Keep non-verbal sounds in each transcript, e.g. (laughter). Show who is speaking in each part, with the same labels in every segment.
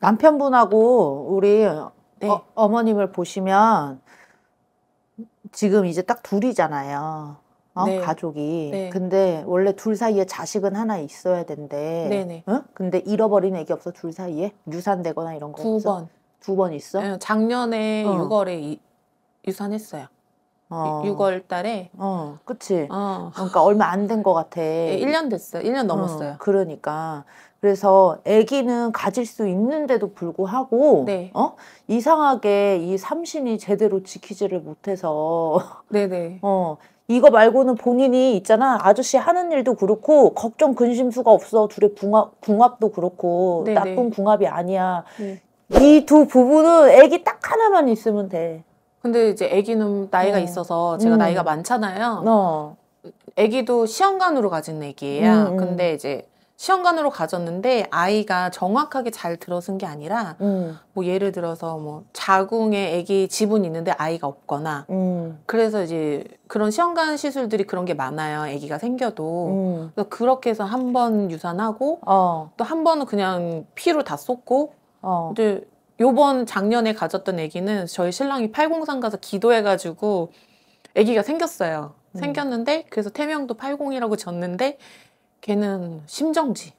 Speaker 1: 남편분하고 우리
Speaker 2: 네.
Speaker 1: 어, 어머님을 보시면 지금 이제 딱 둘이잖아요. 어?
Speaker 2: 네.
Speaker 1: 가족이.
Speaker 2: 네.
Speaker 1: 근데 원래 둘 사이에 자식은 하나 있어야 된대.
Speaker 2: 네네.
Speaker 1: 어? 근데 잃어버린 애기 없어 둘 사이에 유산되거나 이런
Speaker 2: 거두
Speaker 1: 없어?
Speaker 2: 번.
Speaker 1: 두 번 있어?
Speaker 2: 예, 작년에
Speaker 1: 어.
Speaker 2: 6월에 이, 유산했어요.
Speaker 1: 어.
Speaker 2: 6월 달에.
Speaker 1: 어, 그치.
Speaker 2: 어.
Speaker 1: 그러니까 얼마 안 된 것 같아.
Speaker 2: 예, 1년 됐어요. 1년 넘었어요.
Speaker 1: 어, 그러니까. 그래서 아기는 가질 수 있는데도 불구하고
Speaker 2: 네.
Speaker 1: 어? 이상하게 이 삼신이 제대로 지키지를 못해서
Speaker 2: 네네. (laughs)
Speaker 1: 어 이거 말고는 본인이 있잖아 아저씨 하는 일도 그렇고 걱정 근심수가 없어 둘의 궁합 궁합도 그렇고
Speaker 2: 네네.
Speaker 1: 나쁜 궁합이 아니야
Speaker 2: 네.
Speaker 1: 이두 부부는 아기 딱 하나만 있으면 돼.
Speaker 2: 근데 이제 아기는 나이가
Speaker 1: 어.
Speaker 2: 있어서 제가
Speaker 1: 음.
Speaker 2: 나이가 많잖아요.
Speaker 1: 어.
Speaker 2: 아기도 시험관으로 가진 아기예요.
Speaker 1: 음, 음.
Speaker 2: 근데 이제 시험관으로 가졌는데 아이가 정확하게 잘 들어선 게 아니라
Speaker 1: 음.
Speaker 2: 뭐 예를 들어서 뭐 자궁에 아기 지분이 있는데 아이가 없거나
Speaker 1: 음.
Speaker 2: 그래서 이제 그런 시험관 시술들이 그런 게 많아요. 아기가 생겨도.
Speaker 1: 음.
Speaker 2: 그래서 그렇게 해서 한 번 유산하고
Speaker 1: 어.
Speaker 2: 또한 번은 그냥 피로 다 쏟고
Speaker 1: 어.
Speaker 2: 이제 요번 작년에 가졌던 아기는 저희 신랑이 팔공산 가서 기도해가지고 아기가 생겼어요.
Speaker 1: 음.
Speaker 2: 생겼는데 그래서 태명도 80이라고 졌는데 걔는 심정지.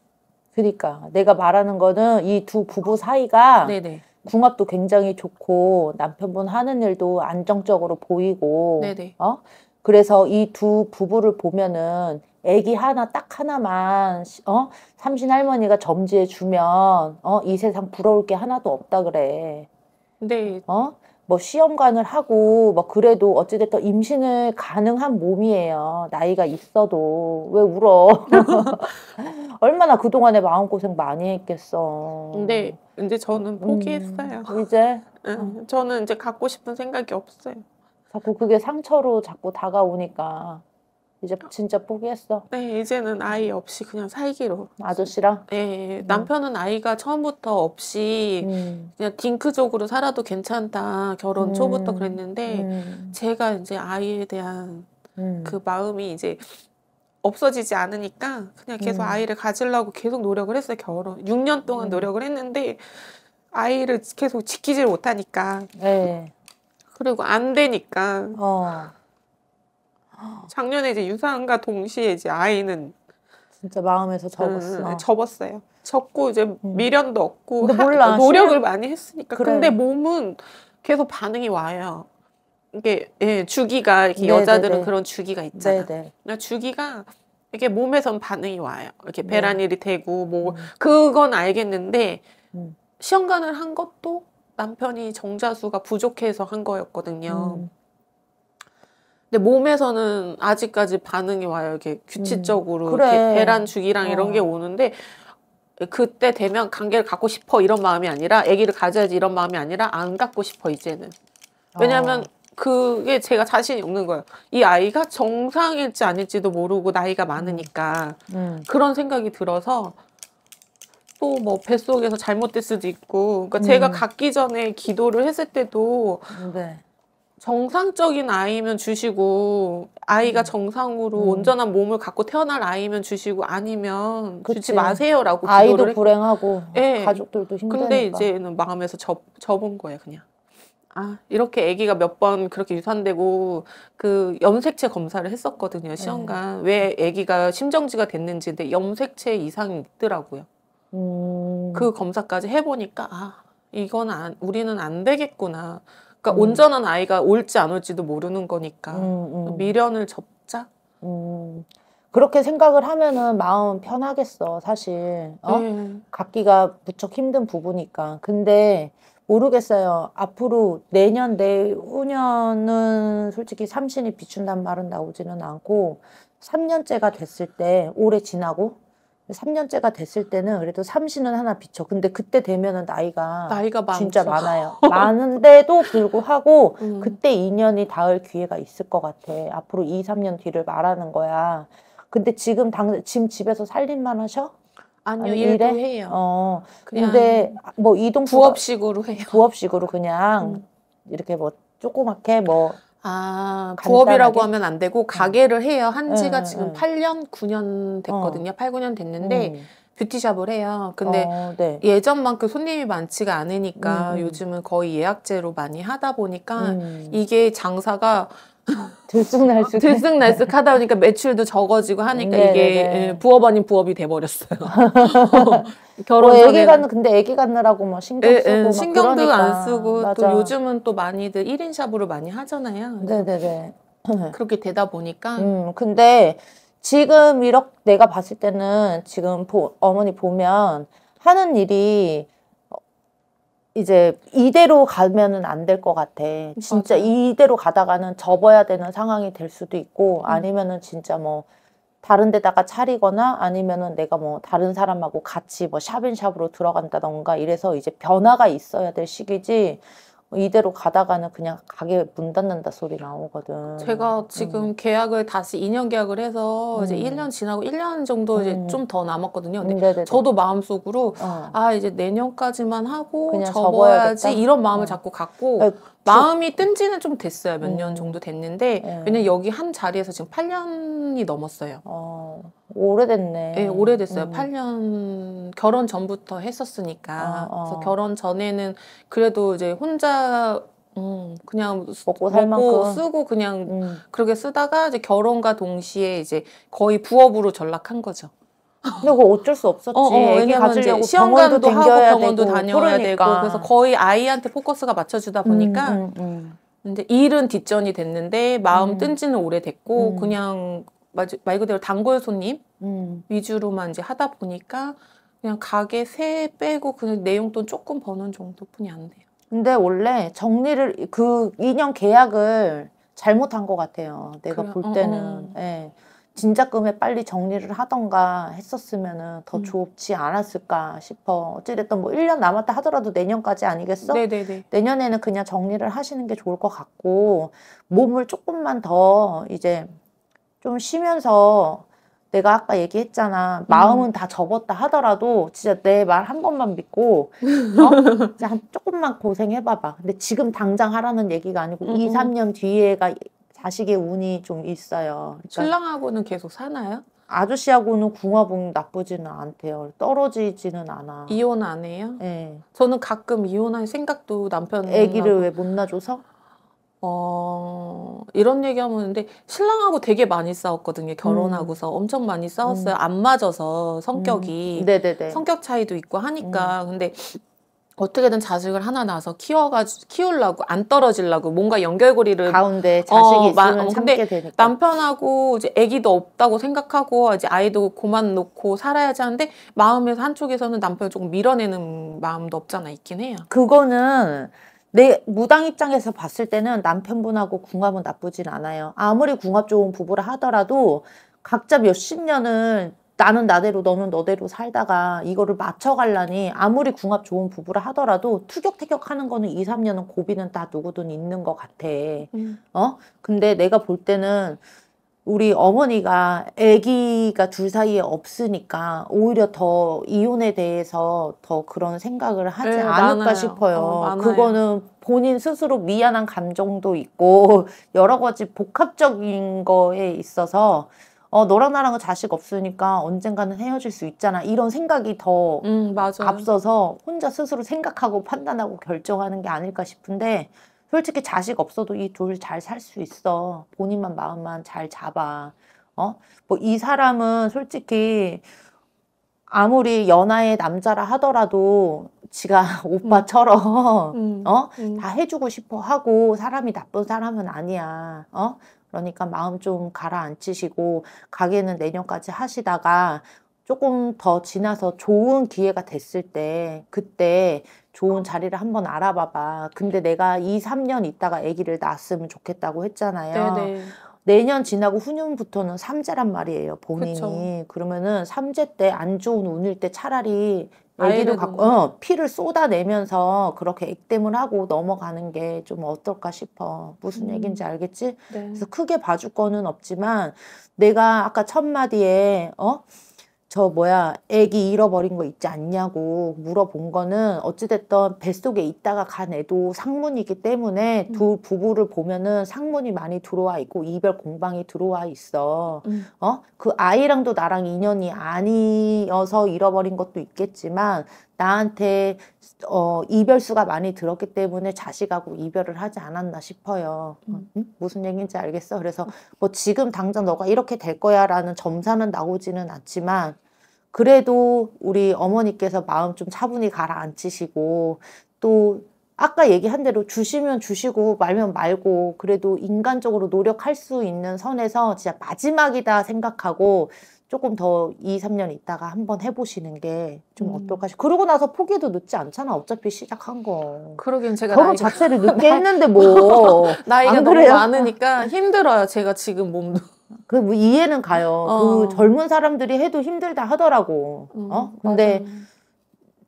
Speaker 1: 그러니까 내가 말하는 거는 이 두 부부 사이가
Speaker 2: 네네.
Speaker 1: 궁합도 굉장히 좋고 남편분 하는 일도 안정적으로 보이고
Speaker 2: 네네.
Speaker 1: 어 그래서 이 두 부부를 보면은 아기 하나 딱 하나만 시- 어? 삼신 할머니가 점지해 주면 어? 이 세상 부러울 게 하나도 없다 그래.
Speaker 2: 근데
Speaker 1: 어? 뭐 시험관을 하고 뭐 그래도 어찌됐든 임신을 가능한 몸이에요. 나이가 있어도. 왜 울어? (laughs) 얼마나 그 동안에 마음 고생 많이 했겠어.
Speaker 2: 근데 이제 저는 포기했어요.
Speaker 1: 음, 이제?
Speaker 2: 응, 저는 이제 갖고 싶은 생각이 없어요.
Speaker 1: 자꾸 그게 상처로 자꾸 다가오니까 이제 진짜 포기했어.
Speaker 2: 네, 이제는 아이 없이 그냥 살기로.
Speaker 1: 아저씨랑.
Speaker 2: 네, 남편은 아이가 처음부터 없이
Speaker 1: 음,
Speaker 2: 그냥 딩크족으로 살아도 괜찮다. 결혼
Speaker 1: 음.
Speaker 2: 초부터 그랬는데
Speaker 1: 음,
Speaker 2: 제가 이제 아이에 대한
Speaker 1: 음.
Speaker 2: 그 마음이 이제 없어지지 않으니까 그냥 계속
Speaker 1: 음.
Speaker 2: 아이를 가지려고 계속 노력을 했어요. 결혼 6년 동안
Speaker 1: 음.
Speaker 2: 노력을 했는데 아이를 계속 지키질 못하니까
Speaker 1: 네.
Speaker 2: 그리고 안 되니까
Speaker 1: 어,
Speaker 2: 작년에 이제 유산과 동시에 이제 아이는
Speaker 1: 진짜 마음에서 접었어.
Speaker 2: 음, 접었어요. 접고 이제 미련도 없고
Speaker 1: 근데
Speaker 2: 하-
Speaker 1: 몰라.
Speaker 2: 노력을
Speaker 1: 시간-
Speaker 2: 많이 했으니까.
Speaker 1: 그래.
Speaker 2: 근데 몸은 계속 반응이 와요. 이게 예, 주기가 이렇게
Speaker 1: 네네네.
Speaker 2: 여자들은 그런 주기가 있잖아.
Speaker 1: 네네.
Speaker 2: 그러니까 주기가 이게 몸에선 반응이 와요. 이렇게
Speaker 1: 네.
Speaker 2: 배란일이 되고 뭐
Speaker 1: 음.
Speaker 2: 그건 알겠는데
Speaker 1: 음.
Speaker 2: 시험관을 한 것도 남편이 정자수가 부족해서 한 거였거든요.
Speaker 1: 음.
Speaker 2: 근데 몸에서는 아직까지 반응이 와요. 이렇게 규칙적으로
Speaker 1: 음. 그래.
Speaker 2: 이렇게 배란 주기랑 이런
Speaker 1: 어.
Speaker 2: 게 오는데 그때 되면 관계를 갖고 싶어 이런 마음이 아니라 아기를 가져야지 이런 마음이 아니라 안 갖고 싶어 이제는. 왜냐하면
Speaker 1: 어.
Speaker 2: 그게 제가 자신이 없는 거예요. 이 아이가 정상일지 아닐지도 모르고 나이가 많으니까
Speaker 1: 음.
Speaker 2: 그런 생각이 들어서 또 뭐 뱃속에서 잘못될 수도 있고 그러니까 제가
Speaker 1: 음.
Speaker 2: 갖기 전에 기도를 했을 때도
Speaker 1: 네.
Speaker 2: 정상적인 아이면 주시고 아이가 정상으로
Speaker 1: 음.
Speaker 2: 온전한 몸을 갖고 태어날 아이면 주시고 아니면
Speaker 1: 그치.
Speaker 2: 주지 마세요라고
Speaker 1: 아이도 불행하고
Speaker 2: 예.
Speaker 1: 가족들도 힘드니까.
Speaker 2: 근데 이제는 마음에서 접, 접은 거예요 그냥 아 이렇게 아기가 몇 번 그렇게 유산되고 그 염색체 검사를 했었거든요 시험관 왜 아기가 심정지가 됐는지 근데 염색체 이상이 있더라고요
Speaker 1: 음.
Speaker 2: 그 검사까지 해보니까 아 이건 안, 우리는 안 되겠구나. 그러니까
Speaker 1: 음.
Speaker 2: 온전한 아이가 올지 안 올지도 모르는 거니까
Speaker 1: 음, 음.
Speaker 2: 미련을 접자.
Speaker 1: 음. 그렇게 생각을 하면은 마음 편하겠어, 사실. 어?
Speaker 2: 네.
Speaker 1: 갖기가 무척 힘든 부부니까. 근데 모르겠어요. 앞으로 내년, 내후년은 솔직히 삼신이 비춘단 말은 나오지는 않고 3년째가 됐을 때, 올해 지나고 3년째가 됐을 때는 그래도 삼신은 하나 비춰. 근데 그때 되면은 나이가
Speaker 2: 나이가.
Speaker 1: 진짜 많아요. (laughs) 많은데도 불구하고
Speaker 2: 음.
Speaker 1: 그때 인연이 닿을 기회가 있을 것 같아. 앞으로 2, 3년 뒤를 말하는 거야. 근데 지금 당, 지금 집에서 살림만 하셔?
Speaker 2: 아니요
Speaker 1: 아니,
Speaker 2: 일도
Speaker 1: 일해?
Speaker 2: 해요.
Speaker 1: 어. 근데 뭐 이동
Speaker 2: 부업식으로 해요.
Speaker 1: 부업식으로 그냥
Speaker 2: 음.
Speaker 1: 이렇게 뭐 조그맣게 뭐
Speaker 2: 아? 부업이라고 하면 안 되고 가게를 해요. 한 지가
Speaker 1: 응,
Speaker 2: 지금
Speaker 1: 응.
Speaker 2: 8년, 9년 됐거든요. 8, 9년 됐는데
Speaker 1: 음,
Speaker 2: 뷰티샵을 해요. 근데
Speaker 1: 어, 네.
Speaker 2: 예전만큼 손님이 많지가 않으니까
Speaker 1: 음, 음.
Speaker 2: 요즘은 거의 예약제로 많이 하다 보니까
Speaker 1: 음.
Speaker 2: 이게 장사가 (laughs)
Speaker 1: 들쑥날쑥.
Speaker 2: 들쑥날쑥하다 보니까 매출도 적어지고 하니까
Speaker 1: 네네네.
Speaker 2: 이게 예, 부업 아닌 부업이 돼버렸어요. (laughs) 결혼
Speaker 1: 뭐 애기 갖는 근데 애기 갖느라고 뭐 신경
Speaker 2: 예,
Speaker 1: 쓰고
Speaker 2: 예,
Speaker 1: 막
Speaker 2: 신경도
Speaker 1: 그러니까.
Speaker 2: 안 쓰고 또
Speaker 1: 맞아.
Speaker 2: 요즘은 또 많이들 1인 샵으로 많이 하잖아요.
Speaker 1: 네네네.
Speaker 2: 그렇게 되다 보니까
Speaker 1: 음, 근데 지금 이렇게 내가 봤을 때는 지금 보, 어머니 보면 하는 일이 어, 이제 이대로 가면은 안 될 것 같아. 진짜
Speaker 2: 맞아요.
Speaker 1: 이대로 가다가는 접어야 되는 상황이 될 수도 있고
Speaker 2: 음.
Speaker 1: 아니면은 진짜 뭐 다른 데다가 차리거나 아니면은 내가 뭐 다른 사람하고 같이 뭐 샵인샵으로 들어간다던가 이래서 이제 변화가 있어야 될 시기지 이대로 가다가는 그냥 가게 문 닫는다 소리 나오거든.
Speaker 2: 제가 지금 계약을 다시 2년 계약을 해서 이제
Speaker 1: 음.
Speaker 2: 1년 지나고 1년 정도 이제
Speaker 1: 음.
Speaker 2: 좀더 남았거든요. 근데
Speaker 1: 음, 네네네.
Speaker 2: 저도 마음속으로
Speaker 1: 어.
Speaker 2: 아 이제 내년까지만 하고 접어야지
Speaker 1: 접어야겠다?
Speaker 2: 이런 마음을
Speaker 1: 어.
Speaker 2: 자꾸 갖고
Speaker 1: 어,
Speaker 2: 마음이 뜬 지는 좀 됐어요. 몇년
Speaker 1: 음.
Speaker 2: 정도 됐는데
Speaker 1: 네.
Speaker 2: 왜냐면 여기 한 자리에서 지금 8년이 넘었어요.
Speaker 1: 어, 오래됐네.
Speaker 2: 예, 오래됐어요.
Speaker 1: 음.
Speaker 2: 8년 결혼 전부터 했었으니까.
Speaker 1: 어, 어.
Speaker 2: 그래서 결혼 전에는 그래도 이제 혼자 음, 그냥
Speaker 1: 먹고 살
Speaker 2: 먹고
Speaker 1: 만큼.
Speaker 2: 쓰고 그냥
Speaker 1: 음.
Speaker 2: 그렇게 쓰다가 이제 결혼과 동시에 이제 거의 부업으로 전락한 거죠.
Speaker 1: 근데 그거 어쩔 수 없었지.
Speaker 2: 어, 어, 왜냐면 이제
Speaker 1: 병원도
Speaker 2: 시험관도 하고
Speaker 1: 댕겨야
Speaker 2: 병원도
Speaker 1: 되고
Speaker 2: 다녀야
Speaker 1: 그러니까.
Speaker 2: 되고 그래서 거의 아이한테 포커스가 맞춰주다 보니까
Speaker 1: 음, 음,
Speaker 2: 근데 일은 뒷전이 됐는데 마음
Speaker 1: 음.
Speaker 2: 뜬지는 오래됐고
Speaker 1: 음.
Speaker 2: 그냥 말, 말 그대로 단골 손님
Speaker 1: 음.
Speaker 2: 위주로만 이제 하다 보니까 그냥 가게 세 빼고 그냥 내용돈 조금 버는 정도뿐이 안 돼요.
Speaker 1: 근데 원래 정리를 그 2년 계약을 잘못한 것 같아요. 내가
Speaker 2: 그래,
Speaker 1: 볼
Speaker 2: 어,
Speaker 1: 때는
Speaker 2: 어.
Speaker 1: 예. 진작금에 빨리 정리를 하던가 했었으면은 더
Speaker 2: 음.
Speaker 1: 좋지 않았을까 싶어. 어찌됐든 뭐 1년 남았다 하더라도 내년까지 아니겠어?
Speaker 2: 네네네.
Speaker 1: 내년에는 그냥 정리를 하시는 게 좋을 것 같고, 몸을 조금만 더 이제 좀 쉬면서 내가 아까 얘기했잖아. 마음은 다 접었다 하더라도 진짜 내 말 한 번만 믿고, (laughs) 어? 한 조금만 고생해봐봐. 근데 지금 당장 하라는 얘기가 아니고,
Speaker 2: 음,
Speaker 1: 2,
Speaker 2: 음.
Speaker 1: 3년 뒤에가 자식의 운이 좀 있어요. 그러니까
Speaker 2: 신랑하고는 계속 사나요?
Speaker 1: 아저씨하고는 궁합은 나쁘지는 않대요. 떨어지지는 않아.
Speaker 2: 이혼 안 해요?
Speaker 1: 예.
Speaker 2: 저는 가끔 이혼할 생각도 남편
Speaker 1: 애기를 왜 못 낳아줘서?
Speaker 2: 어 이런 얘기 하면 근데 신랑하고 되게 많이 싸웠거든요. 결혼하고서 엄청 많이 싸웠어요. 안 맞아서 성격이
Speaker 1: 음. 네네네.
Speaker 2: 성격 차이도 있고 하니까 근데 어떻게든 자식을 하나 낳아서 키워가지고 키우려고 안 떨어지려고 뭔가 연결고리를
Speaker 1: 가운데 자식이
Speaker 2: 어, 마-
Speaker 1: 있으면
Speaker 2: 어,
Speaker 1: 참게 되니까.
Speaker 2: 남편하고 이제 아기도 없다고 생각하고 이제 아이도 고만 놓고 살아야지 하는데 마음에서 한쪽에서는 남편을 조금 밀어내는 마음도 없잖아 있긴 해요.
Speaker 1: 그거는 내 무당 입장에서 봤을 때는 남편분하고 궁합은 나쁘진 않아요. 아무리 궁합 좋은 부부라 하더라도 각자 몇십 년을 나는 나대로 너는 너대로 살다가 이거를 맞춰가려니 아무리 궁합 좋은 부부라 하더라도 투격태격 하는 거는 2, 3년은 고비는 다 누구든 있는 것 같아. 어? 근데 내가 볼 때는 우리 어머니가 아기가 둘 사이에 없으니까 오히려 더 이혼에 대해서 더 그런 생각을 하지
Speaker 2: 네,
Speaker 1: 않을까
Speaker 2: 많아요.
Speaker 1: 싶어요.
Speaker 2: 어.
Speaker 1: 그거는 본인 스스로 미안한 감정도 있고 여러 가지 복합적인 거에 있어서 어, 너랑 나랑은 자식 없으니까 언젠가는 헤어질 수 있잖아. 이런 생각이 더
Speaker 2: 음.
Speaker 1: 앞서서 혼자 스스로 생각하고 판단하고 결정하는 게 아닐까 싶은데 솔직히 자식 없어도 이 둘 잘 살 수 있어. 본인만 마음만 잘 잡아. 어? 뭐 이 사람은 솔직히 아무리 연하의 남자라 하더라도 지가 (laughs) 오빠처럼
Speaker 2: 음,
Speaker 1: 어?
Speaker 2: 음.
Speaker 1: 다 해주고 싶어 하고 사람이 나쁜 사람은 아니야. 어? 그러니까 마음 좀 가라앉히시고 가게는 내년까지 하시다가 조금 더 지나서 좋은 기회가 됐을 때 그때 좋은 자리를 한번 알아봐봐. 근데 내가 2, 3년 있다가 아기를 낳았으면 좋겠다고 했잖아요.
Speaker 2: 네네.
Speaker 1: 내년 지나고 후년부터는 삼재란 말이에요, 본인이.
Speaker 2: 그쵸.
Speaker 1: 그러면은 삼재 때 안 좋은 운일 때 차라리 애기를 갖고 어, 피를 쏟아내면서 그렇게 액땜을 하고 넘어가는 게 좀 어떨까 싶어. 무슨
Speaker 2: 음.
Speaker 1: 얘기인지 알겠지?
Speaker 2: 네.
Speaker 1: 그래서 크게 봐줄 거는 없지만 내가 아까 첫 마디에 어 저 뭐야 애기 잃어버린 거 있지 않냐고 물어본 거는 어찌됐든 뱃속에 있다가 간 애도 상문이기 때문에 두 부부를 보면은 상문이 많이 들어와 있고 이별 공방이 들어와 있어.
Speaker 2: 음.
Speaker 1: 어? 그 아이랑도 나랑 인연이 아니어서 잃어버린 것도 있겠지만 나한테 어, 이별수가 많이 들었기 때문에 자식하고 이별을 하지 않았나 싶어요.
Speaker 2: 음.
Speaker 1: 응? 무슨 얘기인지 알겠어? 그래서 뭐 지금 당장 너가 이렇게 될 거야 라는 점사는 나오지는 않지만 그래도 우리 어머니께서 마음 좀 차분히 가라앉히시고 또 아까 얘기한 대로 주시면 주시고 말면 말고 그래도 인간적으로 노력할 수 있는 선에서 진짜 마지막이다 생각하고 조금 더 2, 3년 있다가 한번 해보시는 게좀
Speaker 2: 음.
Speaker 1: 어떨까 싶어. 그러고 나서 포기해도 늦지 않잖아. 어차피 시작한 거.
Speaker 2: 그러긴 제가
Speaker 1: 결혼
Speaker 2: 나이가,
Speaker 1: 자체를 (laughs) 늦게 했는데 뭐.
Speaker 2: 나이가
Speaker 1: 안
Speaker 2: 너무
Speaker 1: 그래요?
Speaker 2: 많으니까 힘들어요. 제가 지금 몸도.
Speaker 1: 그 뭐 이해는 가요.
Speaker 2: 어.
Speaker 1: 그 젊은 사람들이 해도 힘들다 하더라고. 어?
Speaker 2: 음,
Speaker 1: 근데
Speaker 2: 맞아요.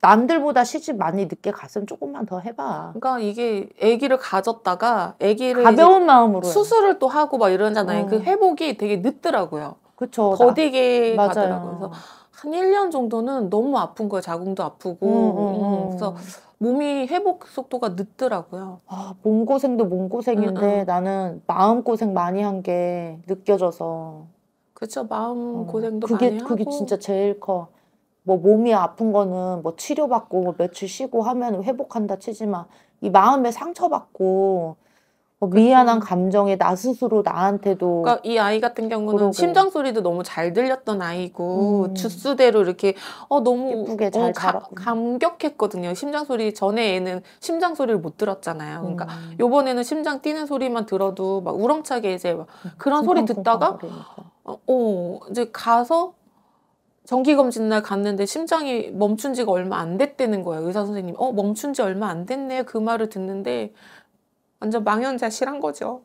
Speaker 1: 남들보다 시집 많이 늦게 갔으면 조금만 더 해봐.
Speaker 2: 그러니까 이게 아기를 가졌다가 아기를
Speaker 1: 가벼운 마음으로.
Speaker 2: 수술을 또 하고 막 이러잖아요.
Speaker 1: 어.
Speaker 2: 그 회복이 되게 늦더라고요.
Speaker 1: 그쵸.
Speaker 2: 더디게
Speaker 1: 나-
Speaker 2: 가더라고요. 그래서. 한 1년 정도는 너무 아픈 거예요. 자궁도 아프고.
Speaker 1: 음, 음,
Speaker 2: 음,
Speaker 1: 음.
Speaker 2: 그래서 몸이 회복 속도가 늦더라고요.
Speaker 1: 아, 몸고생도 몸고생인데
Speaker 2: 응, 응.
Speaker 1: 나는 마음고생 많이 한 게 느껴져서.
Speaker 2: 그렇죠. 마음
Speaker 1: 어,
Speaker 2: 고생도
Speaker 1: 그게,
Speaker 2: 많이
Speaker 1: 그게
Speaker 2: 하고.
Speaker 1: 진짜 제일 커. 뭐 몸이 아픈 거는 뭐 치료받고 뭐 며칠 쉬고 하면 회복한다 치지만 이 마음에 상처받고 뭐 미안한 감정에 나 스스로 나한테도
Speaker 2: 그러니까 이 아이 같은 경우는
Speaker 1: 그러고.
Speaker 2: 심장 소리도 너무 잘 들렸던 아이고
Speaker 1: 음.
Speaker 2: 주스대로 이렇게 어 너무
Speaker 1: 예쁘게 잘
Speaker 2: 어, 가-. 감격했거든요. 심장 소리 전에 애는 심장 소리를 못 들었잖아요. 그러니까
Speaker 1: 음.
Speaker 2: 요번에는 심장 뛰는 소리만 들어도 막 우렁차게 이제 막 그런 소리 듣다가. 어, 어, 이제 가서 정기 검진 날 갔는데 심장이 멈춘 지가 얼마 안 됐다는 거예요. 의사 선생님. 어, 멈춘 지 얼마 안 됐네. 그 말을 듣는데 완전 망연자실한 거죠.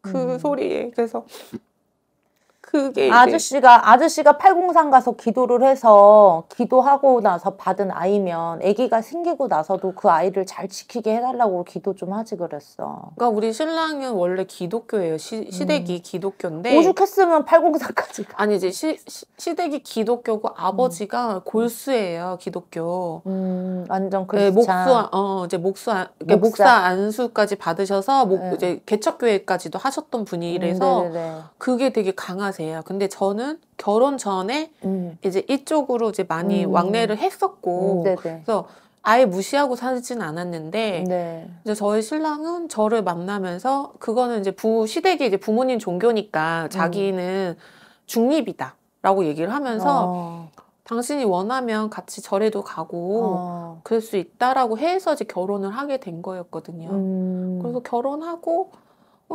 Speaker 2: 그
Speaker 1: 음.
Speaker 2: 소리에. 그래서 그게
Speaker 1: 아저씨가 아저씨가 803 가서 기도를 해서 기도하고 나서 받은 아이면 아기가 생기고 나서도 그 아이를 잘 지키게 해달라고 기도 좀 하지 그랬어.
Speaker 2: 그러니까 우리 신랑은 원래 기독교예요. 시, 시댁이 기독교인데
Speaker 1: 음. 오죽했으면 803까지 가.
Speaker 2: 아니 이제 시, 시, 시 댁이 기독교고 아버지가 골수예요. 기독교.
Speaker 1: 음, 완전
Speaker 2: 네, 목수,
Speaker 1: 크리스찬.
Speaker 2: 어, 이제 목수, 안- 그러니까
Speaker 1: 목사.
Speaker 2: 목사 안수까지 받으셔서, 목,
Speaker 1: 네.
Speaker 2: 이제 개척교회까지도 하셨던 분이라서,
Speaker 1: 음.
Speaker 2: 그게 되게 강 하세요. 근데 저는 결혼 전에
Speaker 1: 음,
Speaker 2: 이제 이쪽으로 이제 많이
Speaker 1: 음.
Speaker 2: 왕래를 했었고,
Speaker 1: 음.
Speaker 2: 그래서 아예 무시하고 살진 않았는데,
Speaker 1: 네.
Speaker 2: 이제 저희 신랑은 저를 만나면서, 그거는 이제 부, 시댁이 이제 부모님 종교니까 자기는 중립이다. 라고 얘기를 하면서,
Speaker 1: 어,
Speaker 2: 당신이 원하면 같이 절에도 가고,
Speaker 1: 어,
Speaker 2: 그럴 수 있다라고 해서 이제 결혼을 하게 된 거였거든요.
Speaker 1: 음,
Speaker 2: 그래서 결혼하고 어,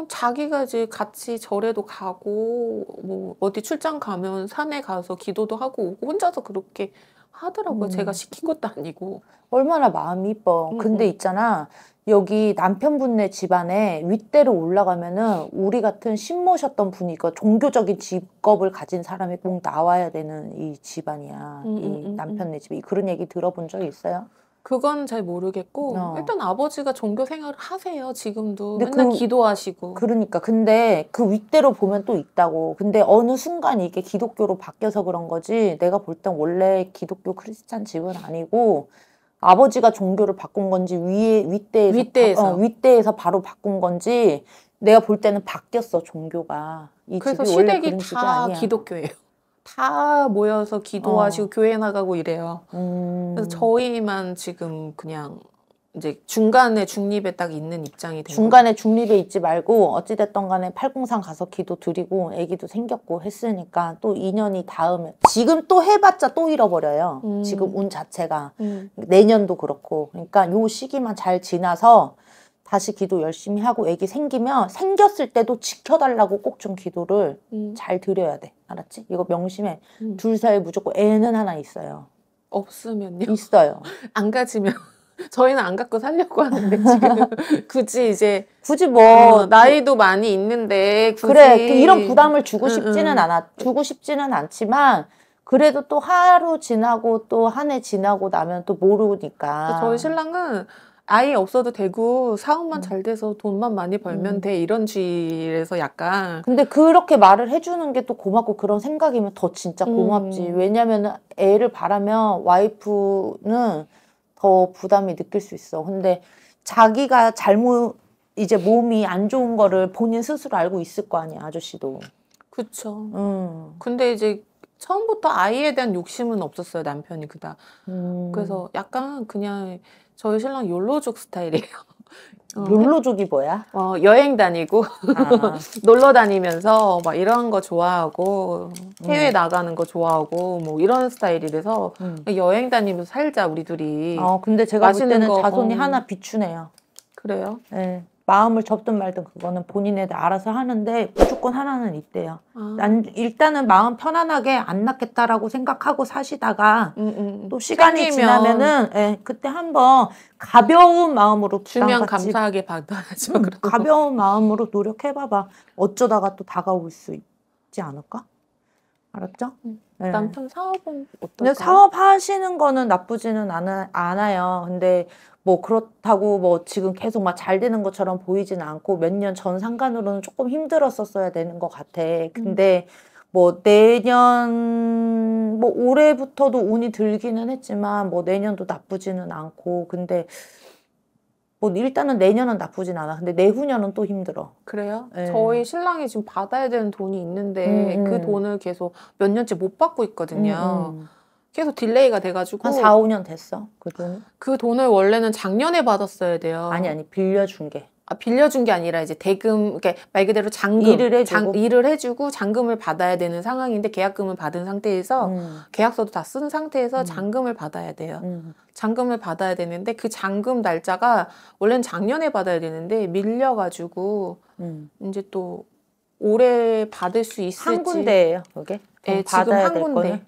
Speaker 2: 자기가 이제 같이 절에도 가고 뭐 어디 출장 가면 산에 가서 기도도 하고 오고 혼자서 그렇게 하더라고요.
Speaker 1: 음.
Speaker 2: 제가 시킨 것도 아니고.
Speaker 1: 얼마나 마음이 이뻐.
Speaker 2: 음,
Speaker 1: 근데
Speaker 2: 음.
Speaker 1: 있잖아. 여기 남편분네 집안에 윗대로 올라가면은 우리 같은 신모셨던 분이고 종교적인 직업을 가진 사람이 꼭 나와야 되는 이 집안이야.
Speaker 2: 음,
Speaker 1: 이
Speaker 2: 음, 음,
Speaker 1: 남편네 집이. 그런 얘기 들어본 적 있어요?
Speaker 2: 그건 잘 모르겠고
Speaker 1: 어.
Speaker 2: 일단 아버지가 종교 생활을 하세요. 지금도 맨날
Speaker 1: 그-
Speaker 2: 기도하시고.
Speaker 1: 그러니까. 근데 그 윗대로 보면 또 있다고. 근데 어느 순간 이게 기독교로 바뀌어서 그런 거지. 내가 볼 땐 원래 기독교 크리스찬 집은 아니고 아버지가 종교를 바꾼 건지 위에 윗대에서
Speaker 2: 윗대에서.
Speaker 1: 바, 어, 윗대에서 바로 바꾼 건지 내가 볼 때는 바뀌었어 종교가. 이
Speaker 2: 그래서
Speaker 1: 집이 원래
Speaker 2: 시댁이
Speaker 1: 그런 집이
Speaker 2: 다
Speaker 1: 아니야.
Speaker 2: 기독교예요. 다 모여서 기도하시고 교회 나가고 이래요.
Speaker 1: 음,
Speaker 2: 그래서 저희만 지금 그냥 이제 중간에 중립에 딱 있는 입장이 된 거죠.
Speaker 1: 중간에 중립에 있지 말고 어찌됐던 간에 803 가서 기도 드리고 아기도 생겼고 했으니까 또 2년이 다음에 지금 또 해봤자 또 잃어버려요.
Speaker 2: 음.
Speaker 1: 지금 운 자체가.
Speaker 2: 음.
Speaker 1: 내년도 그렇고 그러니까 요 시기만 잘 지나서 다시 기도 열심히 하고 애기 생기면 생겼을 때도 지켜달라고 꼭 좀 기도를
Speaker 2: 음.
Speaker 1: 잘 드려야 돼 알았지? 이거 명심해
Speaker 2: 음.
Speaker 1: 둘 사이에 무조건 애는 하나 있어요
Speaker 2: 없으면요.
Speaker 1: 있어요 (laughs)
Speaker 2: 안 가지면 (laughs) 저희는 안 갖고 살려고 하는데 지금 (laughs) 굳이 이제
Speaker 1: 굳이 뭐
Speaker 2: 어, 나이도 많이 있는데 굳이
Speaker 1: 그래 그 이런 부담을 주고
Speaker 2: 응,
Speaker 1: 싶지는
Speaker 2: 응.
Speaker 1: 않아 주고 싶지는 않지만 그래도 또 하루 지나고 또 한 해 지나고 나면 또 모르니까
Speaker 2: 저희 신랑은 아예 없어도 되고 사업만
Speaker 1: 음.
Speaker 2: 잘 돼서 돈만 많이 벌면
Speaker 1: 음.
Speaker 2: 돼 이런 주의에서 약간
Speaker 1: 근데 그렇게 말을 해주는 게 또 고맙고 그런 생각이면 더 진짜 고맙지.
Speaker 2: 음.
Speaker 1: 왜냐면 애를 바라면 와이프는 더 부담이 느낄 수 있어. 근데 자기가 잘못 이제 몸이 안 좋은 거를 본인 스스로 알고 있을 거 아니야, 아저씨도.
Speaker 2: 그쵸.
Speaker 1: 음.
Speaker 2: 근데 이제 처음부터 아이에 대한 욕심은 없었어요 남편이 그다.
Speaker 1: 음.
Speaker 2: 그래서 약간 그냥 저희 신랑 욜로족 스타일이에요. 어,
Speaker 1: 욜로족이 뭐야?
Speaker 2: 어, 여행 다니고
Speaker 1: 아, (laughs)
Speaker 2: 놀러 다니면서 막 이런 거 좋아하고 해외
Speaker 1: 음.
Speaker 2: 나가는 거 좋아하고 뭐 이런 스타일이라서
Speaker 1: 음.
Speaker 2: 여행 다니면서 살자 우리 둘이
Speaker 1: 어, 근데 제가 볼 때는
Speaker 2: 거,
Speaker 1: 자손이
Speaker 2: 어.
Speaker 1: 하나 비추네요.
Speaker 2: 그래요.
Speaker 1: 예. 마음을 접든 말든 그거는 본인애들 알아서 하는데 무조건 하나는 있대요.
Speaker 2: 아.
Speaker 1: 난 일단은 마음 편안하게 안 낳겠다라고 생각하고 사시다가
Speaker 2: 음, 음.
Speaker 1: 또 시간이
Speaker 2: 생기면
Speaker 1: 지나면은 예, 그때 한번 가벼운 마음으로
Speaker 2: 주면 감사하게 받아야죠.
Speaker 1: 음. 가벼운 마음으로 노력해봐봐. 어쩌다가 또 다가올 수 있지 않을까? 알았죠?
Speaker 2: 음.
Speaker 1: 예.
Speaker 2: 남편 사업은 어떨까요?
Speaker 1: 사업하시는 거는 나쁘지는 않아, 않아요. 근데 뭐 그렇다고 뭐 지금 계속 막 잘 되는 것처럼 보이지는 않고 몇 년 전 상관으로는 조금 힘들었었어야 되는 것 같아. 근데 뭐 내년 뭐 올해부터도 운이 들기는 했지만 뭐 내년도 나쁘지는 않고 근데 뭐 일단은 내년은 나쁘진 않아. 근데 내후년은 또 힘들어.
Speaker 2: 그래요?
Speaker 1: 네.
Speaker 2: 저희 신랑이 지금 받아야 되는 돈이 있는데
Speaker 1: 음, 음.
Speaker 2: 그 돈을 계속 몇 년째 못 받고 있거든요.
Speaker 1: 음, 음.
Speaker 2: 계속 delay가 돼가지고
Speaker 1: 한 4, 5년 됐어. 그 돈.
Speaker 2: 그 돈을 원래는 작년에 받았어야 돼요.
Speaker 1: 아니 아니 빌려준 게.
Speaker 2: 아, 빌려준 게 아니라 이제 대금, 그러니까 말 그대로 잔금,
Speaker 1: 일을 해주고.
Speaker 2: 장- 일을 해주고 잔금을 받아야 되는 상황인데 계약금을 받은 상태에서
Speaker 1: 음,
Speaker 2: 계약서도 다 쓴 상태에서
Speaker 1: 음.
Speaker 2: 잔금을 받아야 돼요.
Speaker 1: 음.
Speaker 2: 잔금을 받아야 되는데 그 잔금 날짜가 원래는 작년에 받아야 되는데 밀려가지고
Speaker 1: 음.
Speaker 2: 이제 또 올해 받을 수 있을지
Speaker 1: 한 군데예요, 그게? 돈
Speaker 2: 예, 지금
Speaker 1: 한될
Speaker 2: 군데.
Speaker 1: 거는?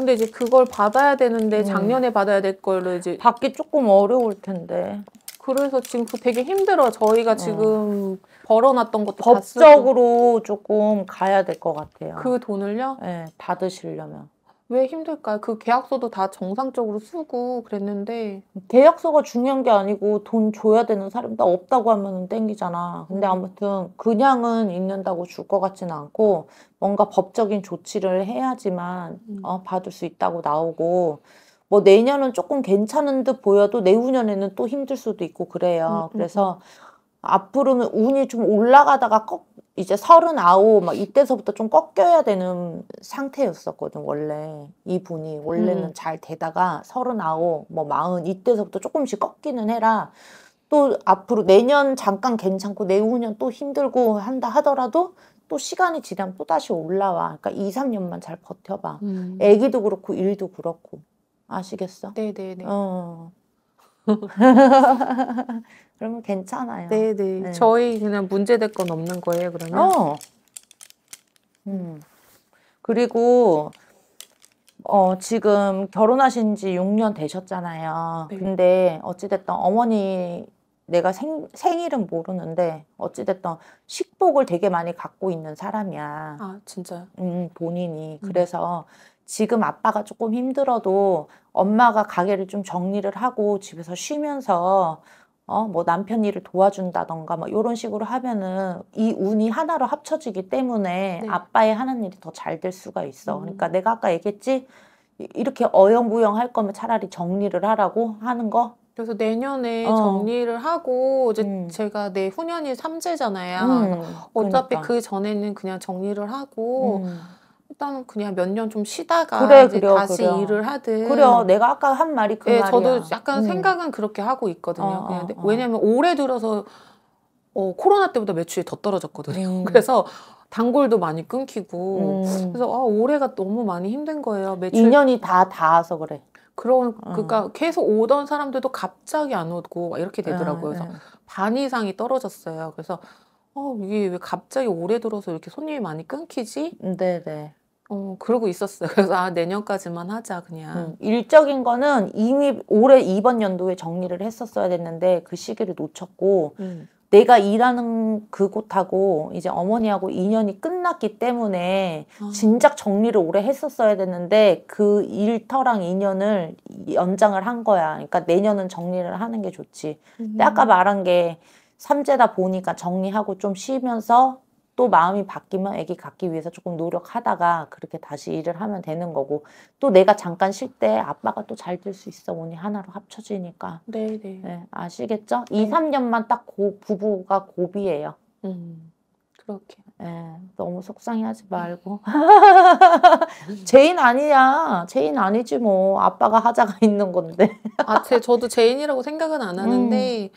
Speaker 2: 예. 근데 이제 그걸 받아야 되는데
Speaker 1: 음.
Speaker 2: 작년에 받아야 될 거를 이제
Speaker 1: 받기 조금 어려울 텐데.
Speaker 2: 그래서 지금 그 되게 힘들어. 저희가 지금 벌어놨던 것도 다 쓰고.
Speaker 1: 법적으로 조금 가야 될 것 같아요.
Speaker 2: 그 돈을요?
Speaker 1: 예, 받으시려면.
Speaker 2: 왜 힘들까요? 그 계약서도 다 정상적으로 쓰고 그랬는데
Speaker 1: 계약서가 중요한 게 아니고 돈 줘야 되는 사람 다 없다고 하면 땡기잖아. 근데
Speaker 2: 음.
Speaker 1: 아무튼 그냥은 있는다고 줄 것 같지는 않고 뭔가 법적인 조치를 해야지만
Speaker 2: 음.
Speaker 1: 어, 받을 수 있다고 나오고 뭐 내년은 조금 괜찮은 듯 보여도 내후년에는 또 힘들 수도 있고 그래요.
Speaker 2: 음, 음,
Speaker 1: 그래서 앞으로는 운이 좀 올라가다가 꺾 이제 서른아홉 막 이때서부터 좀 꺾여야 되는 상태였었거든 원래 이분이 원래는
Speaker 2: 음.
Speaker 1: 잘 되다가 서른아홉 뭐 마흔 이때서부터 조금씩 꺾이는 해라 또 앞으로 내년 잠깐 괜찮고 내후년 또 힘들고 한다 하더라도 또 시간이 지나면 또 다시 올라와 그러니까 2, 3년만 잘 버텨봐
Speaker 2: 음.
Speaker 1: 애기도 그렇고 일도 그렇고 아시겠어?
Speaker 2: 네네네.
Speaker 1: 어. (laughs) 그러면 괜찮아요.
Speaker 2: 네네.
Speaker 1: 네.
Speaker 2: 저희 그냥 문제될 건 없는 거예요, 그러면?
Speaker 1: 어. 음. 그리고 어, 지금 결혼하신 지 6년 되셨잖아요.
Speaker 2: 네.
Speaker 1: 근데 어찌됐든 어머니 내가 생, 생일은 모르는데 어찌됐든 식복을 되게 많이 갖고 있는 사람이야.
Speaker 2: 아, 진짜요?
Speaker 1: 음, 본인이.
Speaker 2: 음.
Speaker 1: 그래서 지금 아빠가 조금 힘들어도 엄마가 가게를 좀 정리를 하고 집에서 쉬면서 어, 뭐 남편 일을 도와준다던가 뭐 이런 식으로 하면은 이 운이 하나로 합쳐지기 때문에
Speaker 2: 네.
Speaker 1: 아빠의 하는 일이 더 잘 될 수가 있어.
Speaker 2: 음.
Speaker 1: 그러니까 내가 아까 얘기했지 이- 이렇게 어영부영 할 거면 차라리 정리를 하라고 하는 거.
Speaker 2: 그래서 내년에
Speaker 1: 어.
Speaker 2: 정리를 하고 이제
Speaker 1: 음.
Speaker 2: 제가 내 후년이 삼재잖아요.
Speaker 1: 음,
Speaker 2: 어차피
Speaker 1: 그러니까.
Speaker 2: 그 전에는 그냥 정리를 하고
Speaker 1: 음.
Speaker 2: 일단은 그냥 몇 년 좀 쉬다가
Speaker 1: 그래,
Speaker 2: 이제
Speaker 1: 그래요,
Speaker 2: 다시
Speaker 1: 그래요.
Speaker 2: 일을 하든
Speaker 1: 그래요. 내가 아까 한 말이 그
Speaker 2: 예,
Speaker 1: 말이야.
Speaker 2: 저도 약간
Speaker 1: 음.
Speaker 2: 생각은 그렇게 하고 있거든요.
Speaker 1: 어,
Speaker 2: 그냥
Speaker 1: 어, 어.
Speaker 2: 왜냐면 올해 들어서 어, 코로나 때보다 매출이 더 떨어졌거든요.
Speaker 1: 음. (laughs)
Speaker 2: 그래서 단골도 많이 끊기고
Speaker 1: 음.
Speaker 2: 그래서 아, 올해가 너무 많이 힘든 거예요. 매출
Speaker 1: 인연이 다 닿아서 그래.
Speaker 2: 그런
Speaker 1: 어.
Speaker 2: 그러니까 계속 오던 사람들도 갑자기 안 오고 막 이렇게 되더라고요. 그래서
Speaker 1: 응, 응.
Speaker 2: 반 이상이 떨어졌어요. 그래서 어, 이게 왜 갑자기 올해 들어서 이렇게 손님이 많이 끊기지?
Speaker 1: 네네.
Speaker 2: 어, 그러고 있었어요. 그래서 아, 내년까지만 하자 그냥.
Speaker 1: 음, 일적인 거는 이미 올해 이번 연도에 정리를 했었어야 됐는데 그 시기를 놓쳤고
Speaker 2: 음.
Speaker 1: 내가 일하는 그곳하고 이제 어머니하고 인연이 끝났기 때문에
Speaker 2: 아.
Speaker 1: 진작 정리를 오래 했었어야 됐는데 그 일터랑 인연을 연장을 한 거야. 그러니까 내년은 정리를 하는 게 좋지. 근데 아까 말한 게 삼재다 보니까 정리하고 좀 쉬면서 또 마음이 바뀌면 아기 갖기 위해서 조금 노력하다가 그렇게 다시 일을 하면 되는 거고 또 내가 잠깐 쉴 때 아빠가 또 잘 될 수 있어 오니 하나로 합쳐지니까
Speaker 2: 네, 네.
Speaker 1: 네, 아시겠죠? 2, 3년만 딱 고, 부부가 고비예요.
Speaker 2: 음, 그렇게.
Speaker 1: 예, 너무 속상해하지 말고. (laughs) 죄인 아니야. 죄인 아니지 뭐. 아빠가 하자가 있는 건데.
Speaker 2: 아, 제 저도 죄인이라고 생각은 안 하는데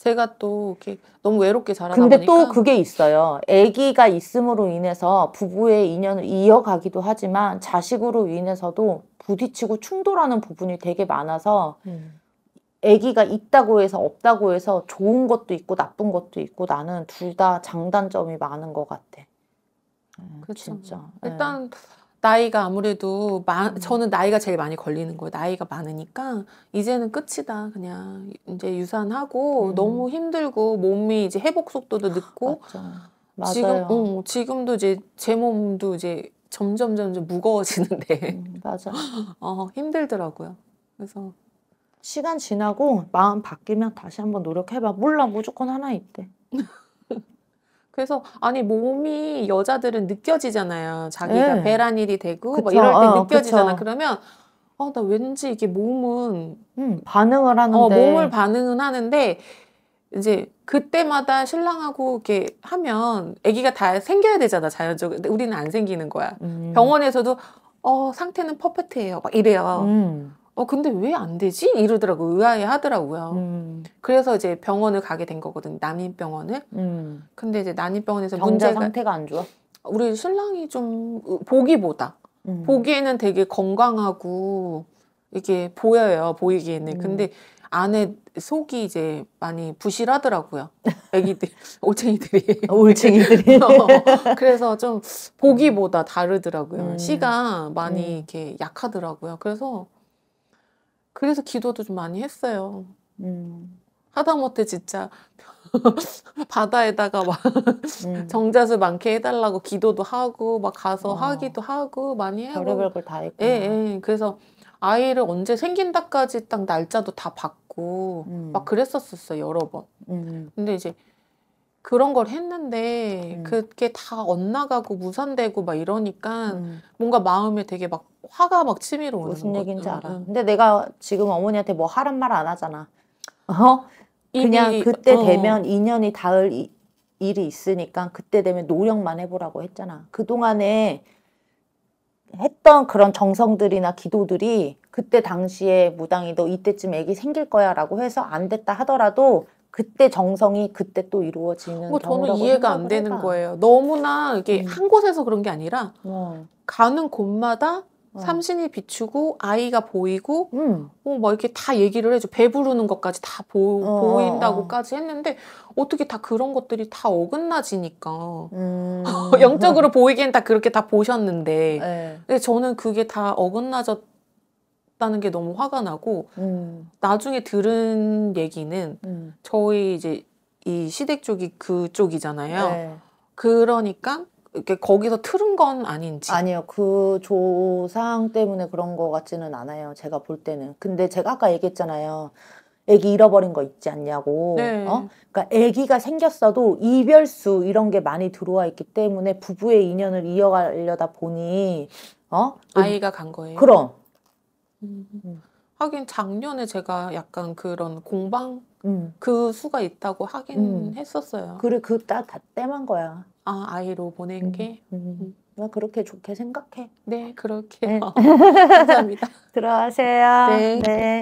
Speaker 2: 제가 또 이렇게 너무 외롭게 자라다
Speaker 1: 음. 근데
Speaker 2: 보니까
Speaker 1: 또 그게 있어요. 아기가 있음으로 인해서 부부의 인연을 이어가기도 하지만 자식으로 인해서도 부딪히고 충돌하는 부분이 되게 많아서
Speaker 2: 음.
Speaker 1: 아기가 있다고 해서 없다고 해서 좋은 것도 있고 나쁜 것도 있고 나는 둘 다 장단점이 많은 것 같아. 예,
Speaker 2: 그렇죠.
Speaker 1: 진짜. 예.
Speaker 2: 일단 나이가 아무래도 마,
Speaker 1: 음.
Speaker 2: 저는 나이가 제일 많이 걸리는 거예요. 나이가 많으니까 이제는 끝이다. 그냥 이제 유산하고
Speaker 1: 음.
Speaker 2: 너무 힘들고 몸이 이제 회복 속도도 늦고
Speaker 1: 맞아.
Speaker 2: 지금
Speaker 1: 맞아요.
Speaker 2: 어, 지금도 이제 제 몸도 이제 점점 점점 무거워지는데
Speaker 1: 음, 맞아. (laughs)
Speaker 2: 어, 힘들더라고요. 그래서
Speaker 1: 시간 지나고 마음 바뀌면 다시 한번 노력해봐. 몰라, 무조건 하나 있대. (laughs)
Speaker 2: 그래서 아니 몸이 여자들은 느껴지잖아요. 자기가
Speaker 1: 네.
Speaker 2: 배란 일이 되고 막
Speaker 1: 그쵸.
Speaker 2: 이럴 때
Speaker 1: 어,
Speaker 2: 느껴지잖아.
Speaker 1: 그쵸.
Speaker 2: 그러면 어, 나 왠지 이게 몸은
Speaker 1: 음, 반응을 하는데.
Speaker 2: 어, 몸을 반응은 하는데 이제 그때마다 신랑하고 이렇게 하면 아기가 다 생겨야 되잖아 자연적으로. 근데 우리는 안 생기는 거야.
Speaker 1: 음.
Speaker 2: 병원에서도 어 상태는 퍼펙트해요. 막 이래요.
Speaker 1: 음,
Speaker 2: 어 근데 왜 안 되지? 이러더라고 의아해 하더라고요.
Speaker 1: 음,
Speaker 2: 그래서 이제 병원을 가게 된 거거든 난임병원을.
Speaker 1: 음.
Speaker 2: 근데 이제 난임병원에서 문제가
Speaker 1: 상태가 안 좋아.
Speaker 2: 우리 신랑이 좀 보기보다
Speaker 1: 음.
Speaker 2: 보기에는 되게 건강하고 이게 보여요 보이기에는
Speaker 1: 음.
Speaker 2: 근데 안에 속이 이제 많이 부실하더라고요 애기들 (laughs) 올챙이들이
Speaker 1: 올챙이들이. (laughs)
Speaker 2: 어, 그래서 좀 보기보다 다르더라고요
Speaker 1: 음.
Speaker 2: 씨가 많이
Speaker 1: 음.
Speaker 2: 이렇게 약하더라고요 그래서 그래서 기도도 좀 많이 했어요
Speaker 1: 음,
Speaker 2: 하다못해 진짜 (laughs) 바다에다가 막
Speaker 1: 음.
Speaker 2: 정자수 많게 해달라고 기도도 하고 막 가서
Speaker 1: 어.
Speaker 2: 하기도 하고 많이 하고
Speaker 1: 별의별 걸다 했구나.
Speaker 2: 예, 예. 그래서 아이를 언제 생긴다까지 딱 날짜도 다 받고
Speaker 1: 음.
Speaker 2: 막 그랬었었어 여러 번.
Speaker 1: 음,
Speaker 2: 근데 이제 그런 걸 했는데
Speaker 1: 음.
Speaker 2: 그게 다 엇나가고 무산되고 막 이러니까
Speaker 1: 음.
Speaker 2: 뭔가 마음에 되게 막 화가 막 치밀어 오는
Speaker 1: 무슨
Speaker 2: 거-
Speaker 1: 얘기인지
Speaker 2: 응,
Speaker 1: 알아.
Speaker 2: 응.
Speaker 1: 근데 내가 지금 어머니한테 뭐 하란 말 안 하잖아. 어? 그냥
Speaker 2: 이미-
Speaker 1: 그때
Speaker 2: 어.
Speaker 1: 되면 인연이 닿을 이- 일이 있으니까 그때 되면 노력만 해보라고 했잖아. 그동안에 했던 그런 정성들이나 기도들이 그때 당시에 무당이 너 이때쯤 애기 생길 거야 라고 해서 안 됐다 하더라도 그때 정성이 그때 또 이루어지는
Speaker 2: 뭐 저는 이해가 안 되는
Speaker 1: 해봐.
Speaker 2: 거예요. 너무나 이게
Speaker 1: 음.
Speaker 2: 한 곳에서 그런 게 아니라
Speaker 1: 어.
Speaker 2: 가는 곳마다
Speaker 1: 어.
Speaker 2: 삼신이 비추고 아이가 보이고
Speaker 1: 음.
Speaker 2: 어, 막 이렇게 다 얘기를 해줘. 배부르는 것까지 다 보,
Speaker 1: 어,
Speaker 2: 보인다고까지 했는데 어떻게 다 그런 것들이 다 어긋나지니까.
Speaker 1: 음. (laughs)
Speaker 2: 영적으로 보이기엔 다 그렇게 다 보셨는데.
Speaker 1: 네.
Speaker 2: 근데 저는 그게 다 어긋나졌다는 게 너무 화가 나고
Speaker 1: 음.
Speaker 2: 나중에 들은 얘기는
Speaker 1: 음.
Speaker 2: 저희 이제 이 시댁 쪽이 그쪽이잖아요.
Speaker 1: 네.
Speaker 2: 그러니까 이렇게 거기서 틀은 건 아닌지.
Speaker 1: 아니요, 그 조상 때문에 그런 거 같지는 않아요. 제가 볼 때는. 근데 제가 아까 얘기했잖아요. 애기 잃어버린 거 있지 않냐고.
Speaker 2: 네.
Speaker 1: 어? 그러니까 애기가 생겼어도 이별수 이런 게 많이 들어와 있기 때문에 부부의 인연을 이어가려다 보니 어?
Speaker 2: 아이가 간 거예요.
Speaker 1: 그럼.
Speaker 2: 음.
Speaker 1: 음.
Speaker 2: 하긴 작년에 제가 약간 그런 공방
Speaker 1: 음.
Speaker 2: 그 수가 있다고 하긴
Speaker 1: 음.
Speaker 2: 했었어요.
Speaker 1: 그래 다 때만 거야.
Speaker 2: 아 아이로 보낸
Speaker 1: 음.
Speaker 2: 게.
Speaker 1: 음. 나 그렇게 좋게 생각해.
Speaker 2: 네 그렇게.
Speaker 1: 네. (laughs)
Speaker 2: 감사합니다. (laughs)
Speaker 1: 들어가세요.
Speaker 2: 네.
Speaker 1: 네.